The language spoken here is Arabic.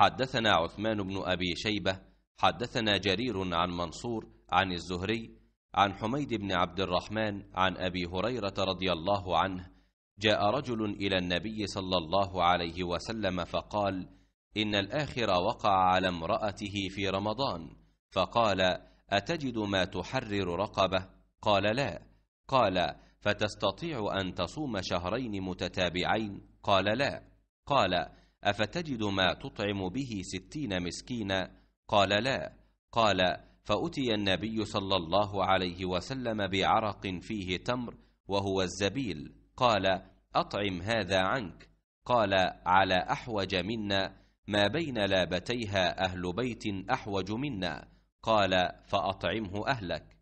حدثنا عثمان بن أبي شيبة حدثنا جرير عن منصور عن الزهري عن حميد بن عبد الرحمن عن أبي هريرة رضي الله عنه جاء رجل إلى النبي صلى الله عليه وسلم فقال إن الآخر وقع على امرأته في رمضان. فقال أتجد ما تحرر رقبة؟ قال لا. قال فتستطيع أن تصوم شهرين متتابعين؟ قال لا. قال أفتجد ما تطعم به ستين مسكينا؟ قال لا. قال فأتي النبي صلى الله عليه وسلم بعرق فيه تمر وهو الزبيل. قال أطعم هذا عنك. قال على أحوج منا ما بين لابتيها أهل بيت أحوج منا. قال فأطعمه أهلك.